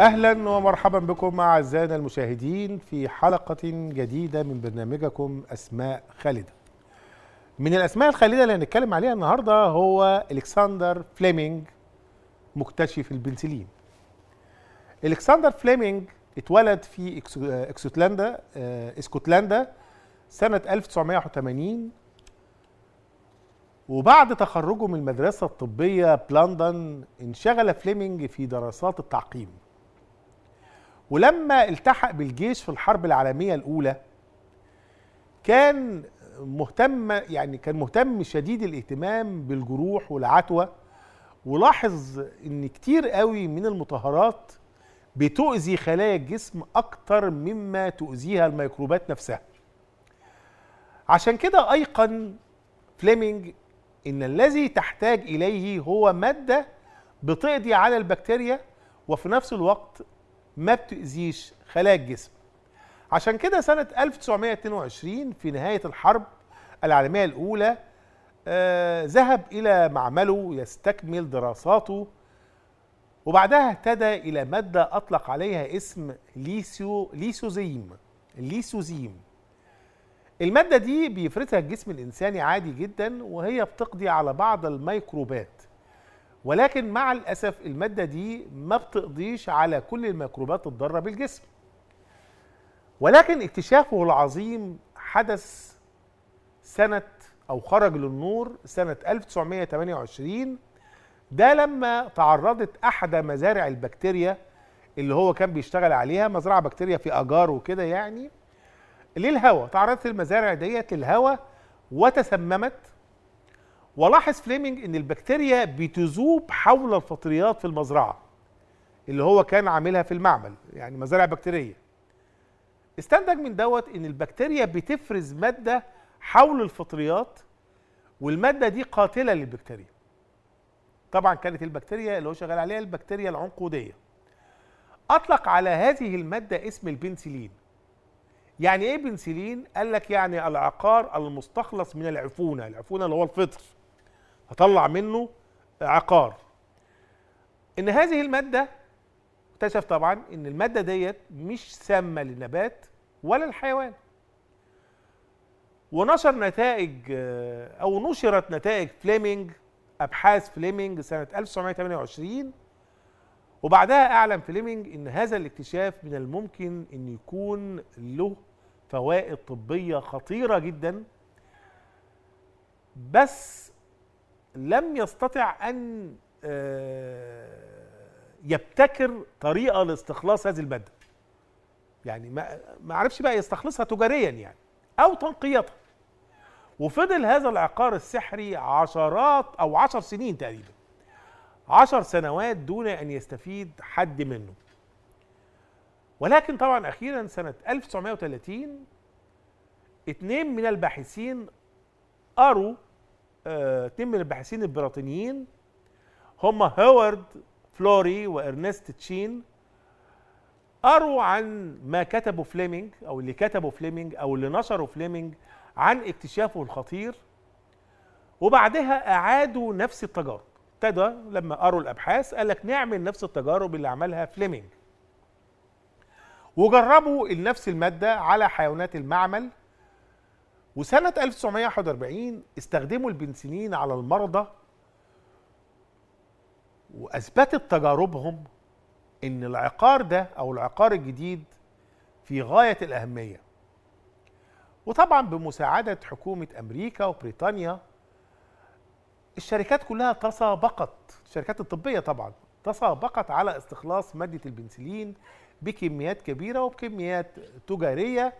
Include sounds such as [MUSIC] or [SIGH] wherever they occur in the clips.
أهلا ومرحبا بكم أعزائنا المشاهدين في حلقة جديدة من برنامجكم أسماء خالدة. من الأسماء الخالدة اللي هنتكلم عليها النهارده هو ألكسندر فليمنج مكتشف البنسلين. ألكسندر فليمنج اتولد في إكسوتلندا آه، إسكتلندا سنة 1980 وبعد تخرجه من المدرسة الطبية بلندن انشغل فليمنج في دراسات التعقيم ولما التحق بالجيش في الحرب العالمية الأولى كان مهتم يعني كان مهتم شديد الاهتمام بالجروح والعتوة ولاحظ إن كتير قوي من المطهرات بتؤذي خلايا الجسم أكتر مما تؤذيها الميكروبات نفسها. عشان كده أيقن فليمنج إن الذي تحتاج إليه هو مادة بتقضي على البكتيريا وفي نفس الوقت ما بتأذيش خلايا الجسم. عشان كده سنة 1922 في نهاية الحرب العالمية الأولى آه ذهب إلى معمله يستكمل دراساته وبعدها اهتدى إلى مادة أطلق عليها اسم ليسيو ليسوزيم الليسوزيم المادة دي بيفرزها الجسم الإنساني عادي جدا وهي بتقضي على بعض الميكروبات. ولكن مع الأسف المادة دي ما بتقضيش على كل الميكروبات الضارة بالجسم. ولكن اكتشافه العظيم حدث سنة أو خرج للنور سنة 1928 ده لما تعرضت أحد مزارع البكتيريا اللي هو كان بيشتغل عليها مزرعة بكتيريا في أجار وكده يعني للهواء. تعرضت المزارع ديت للهواء وتسممت ولاحظ فليمنج إن البكتيريا بتذوب حول الفطريات في المزرعة اللي هو كان عاملها في المعمل يعني مزارع بكتيرية استنتج من دوت إن البكتيريا بتفرز مادة حول الفطريات والمادة دي قاتلة للبكتيريا طبعا كانت البكتيريا اللي هو شغال عليها البكتيريا العنقودية أطلق على هذه المادة اسم البنسلين يعني إيه بنسلين؟ قال لك يعني العقار المستخلص من العفونة، العفونة اللي هو الفطر. هطلع منه عقار. إن هذه المادة اكتشف طبعا إن المادة ديت مش سامة للنبات ولا الحيوان. ونشر نتائج آه، أو نشرت نتائج فليمنج أبحاث فليمنج سنة 1928 وبعدها أعلن فليمنج إن هذا الاكتشاف من الممكن إن يكون له فوائد طبية خطيرة جدا بس لم يستطع أن آه، يبتكر طريقة لاستخلاص هذه المادة. يعني ما عرفش بقى يستخلصها تجاريا يعني أو تنقيتها. وفضل هذا العقار السحري عشرات أو عشر سنين تقريبا عشر سنوات دون أن يستفيد حد منه. ولكن طبعا أخيرا سنة 1930 اتنين من الباحثين قروا آه، اتنين من الباحثين البريطانيين هم هوارد فلوري وإرنست تشين قروا عن ما كتبه فليمنج أو اللي كتبه فليمنج أو اللي نشره فليمنج عن اكتشافه الخطير وبعدها أعادوا نفس التجارب. ابتدى لما قروا الأبحاث قال لك نعمل نفس التجارب اللي عملها فليمنج وجربوا نفس المادة على حيوانات المعمل وسنة 1941 استخدموا البنسلين على المرضى وأثبتت تجاربهم إن العقار ده أو العقار الجديد في غاية الأهمية. وطبعا بمساعدة حكومة أمريكا وبريطانيا الشركات كلها تسابقت الشركات الطبية طبعا تسابقت على استخلاص مادة البنسلين بكميات كبيرة وبكميات تجارية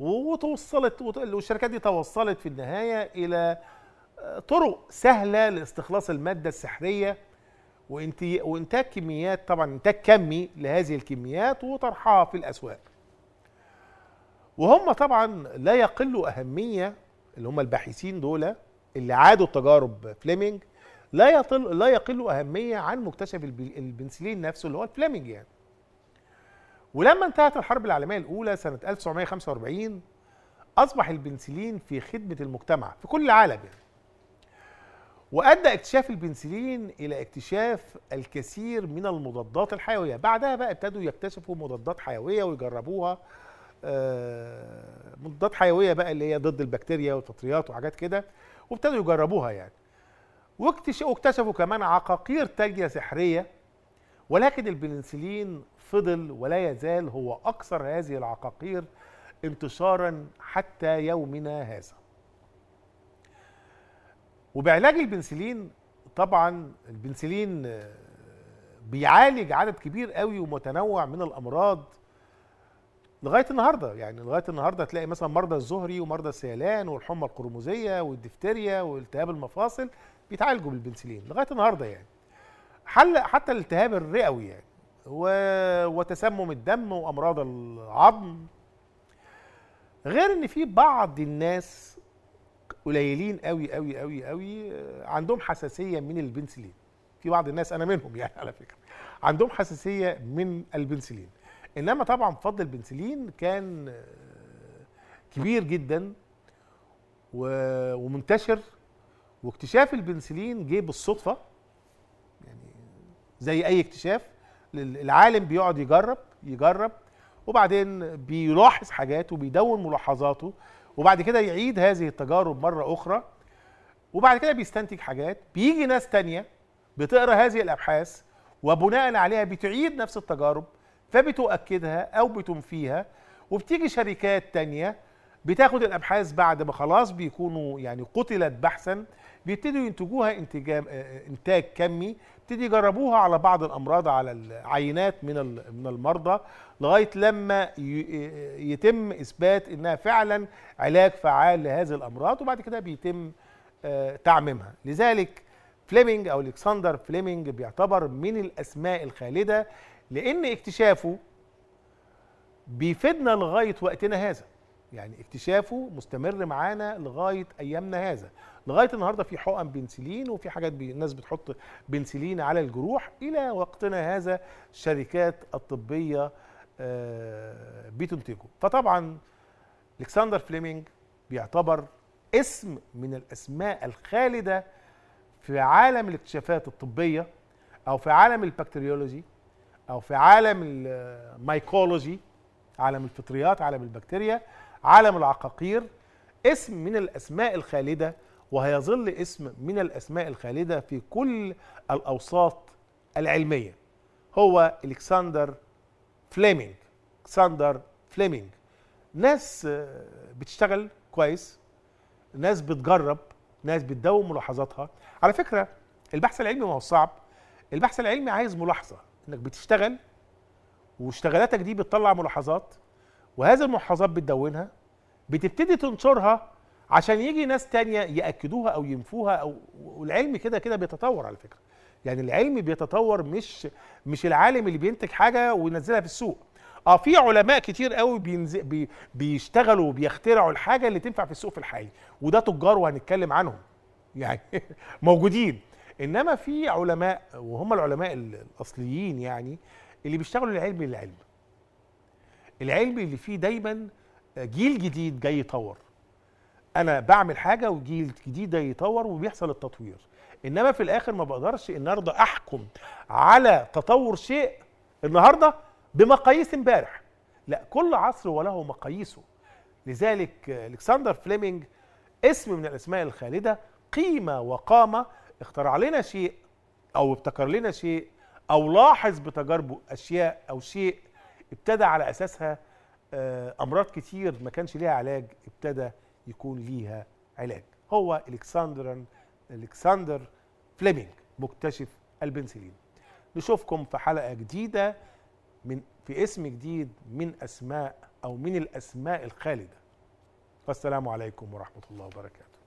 وتوصلت والشركات دي توصلت في النهاية إلى طرق سهلة لاستخلاص المادة السحرية وإنت- وإنتاج كميات طبعا إنتاج كمي لهذه الكميات وطرحها في الأسواق وهم طبعا لا يقلوا أهمية اللي هم الباحثين دول اللي عادوا تجارب فليمنج لا يطل لا يقل أهمية عن مكتشف الب- البنسلين نفسه اللي هو الفليمنج يعني. ولما انتهت الحرب العالمية الأولى سنة 1945 أصبح البنسلين في خدمة المجتمع في كل العالم يعني. وأدى اكتشاف البنسلين إلى اكتشاف الكثير من المضادات الحيوية. بعدها بقى ابتدوا يكتشفوا مضادات حيوية ويجربوها. آه، مضادات حيوية بقى اللي هي ضد البكتيريا والفطريات وحاجات كده وابتدوا يجربوها يعني. واكتش- واكتشفوا كمان عقاقير تانية سحرية ولكن البنسلين فضل ولا يزال هو أكثر هذه العقاقير انتشارا حتى يومنا هذا. وبعلاج البنسلين طبعا البنسلين بيعالج عدد كبير قوي ومتنوع من الأمراض لغاية النهارده. يعني لغاية النهارده تلاقي مثلا مرضى الزهري ومرضى السيلان والحمى القرمزية والدفتيريا والتهاب المفاصل بيتعالجوا بالبنسلين لغاية النهارده يعني. حل حتى الالتهاب الرئوي يعني. و... وتسمم الدم وأمراض العظم. غير إن في بعض الناس قليلين قوي قوي قوي قوي آه، عندهم حساسية من البنسلين. في بعض الناس أنا منهم يعني على فكرة. عندهم حساسية من البنسلين. إنما طبعا فضل البنسلين كان آه، كبير جدا ومنتشر. واكتشاف البنسلين جه بالصدفة يعني زي أي اكتشاف العالم بيقعد يجرب يجرب وبعدين بيلاحظ حاجات وبيدون ملاحظاته وبعد كده يعيد هذه التجارب مرة أخرى وبعد كده بيستنتج حاجات بيجي ناس تانية بتقرأ هذه الأبحاث وبناء عليها بتعيد نفس التجارب فبتؤكدها أو بتنفيها وبتيجي شركات تانية بتاخد الأبحاث بعد ما خلاص بيكونوا يعني قتلت بحثا بيبتدوا ينتجوها انتجام آه، إنتاج كمي يبتدي يجربوها على بعض الأمراض على العينات من من المرضى لغاية لما يتم إثبات إنها فعلا علاج فعال لهذه الأمراض وبعد كده بيتم آه، تعميمها. لذلك فليمنج أو الكسندر فليمنج بيعتبر من الأسماء الخالدة لأن اكتشافه بيفيدنا لغاية وقتنا هذا. يعني اكتشافه مستمر معانا لغاية أيامنا هذا. لغاية النهارده في حقن بنسلين وفي حاجات الناس بتحط بنسلين على الجروح إلى وقتنا هذا الشركات الطبية آه، بتنتجه. فطبعا الكسندر فليمنج بيعتبر اسم من الأسماء الخالدة في عالم الاكتشافات الطبية أو في عالم ال bacteriology أو في عالم ال mycology عالم الفطريات عالم البكتيريا. عالم العقاقير اسم من الأسماء الخالدة وهيظل اسم من الأسماء الخالدة في كل الأوساط العلمية. هو ألكسندر فليمنج كسندر فليمنج ناس بتشتغل كويس ناس بتجرب ناس بتدون ملاحظاتها. على فكرة البحث العلمي ما هو صعب. البحث العلمي عايز ملاحظة إنك بتشتغل واشتغالاتك دي بتطلع ملاحظات. وهذه الملاحظات بتدونها بتبتدي تنشرها عشان يجي ناس تانية يأكدوها أو ينفوها أو والعلم كده كده بيتطور على فكرة. يعني العلم بيتطور مش مش العالم اللي بينتج حاجة وينزلها في السوق. آه في علماء كتير قوي بينزل بي بيشتغلوا وبيخترعوا الحاجة اللي تنفع في السوق في الحقيقي وده تجار وهنتكلم عنهم. [LAUGHS] يعني موجودين. إنما في علماء وهم العلماء الأصليين يعني اللي بيشتغلوا العلم للعلم. العلم اللي فيه دايما جيل جديد جاي يطور. أنا بعمل حاجة وجيل جديد جاي يطور وبيحصل التطوير. إنما في الآخر ما بقدرش النهارده أحكم على تطور شيء النهارده بمقاييس امبارح. لا كل عصر وله مقاييسه. لذلك ألكسندر فليمنج اسم من الأسماء الخالدة قيمه وقامه اخترع لنا شيء أو ابتكر لنا شيء أو لاحظ بتجاربه أشياء أو شيء ابتدى على أساسها آه، أمراض كتير ما كانش ليها علاج ابتدى يكون ليها علاج. هو الكسندر الكسندر فليمنج مكتشف البنسلين. نشوفكم في حلقة جديدة من في اسم جديد من أسماء أو من الأسماء الخالدة. والسلام عليكم ورحمة الله وبركاته.